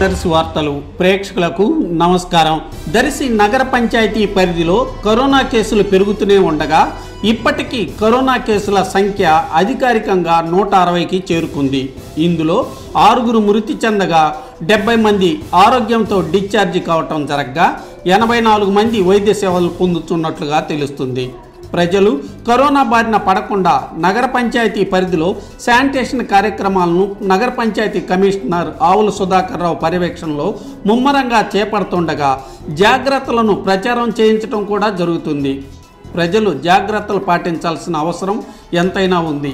దర్శి వార్తలు ప్రేక్షకులకు నమస్కారం. దర్శి నగర పంచాయతీ పరిధిలో కరోనా కేసులు పెరుగుతూనే ఉండగా ఇప్పటికీ కరోనా కేసుల సంఖ్య అధికారికంగా నూట అరవైకి చేరుకుంది. ఇందులో ఆరుగురు మృతి చెందగా డెబ్బై మంది ఆరోగ్యంతో డిశ్చార్జి కావటం జరగగా ఎనభై నాలుగు మంది వైద్య సేవలు పొందుతున్నట్లుగా తెలుస్తుంది. ప్రజలు కరోనా బారిన పడకుండా నగర పంచాయతీ పరిధిలో శానిటేషన్ కార్యక్రమాలను నగర పంచాయతీ కమిషనర్ ఆవుల సుధాకర్ రావు పర్యవేక్షణలో ముమ్మరంగా చేపడుతుండగా జాగ్రత్తలను ప్రచారం చేయించడం కూడా జరుగుతుంది. ప్రజలు జాగ్రత్తలు పాటించాల్సిన అవసరం ఎంతైనా ఉంది.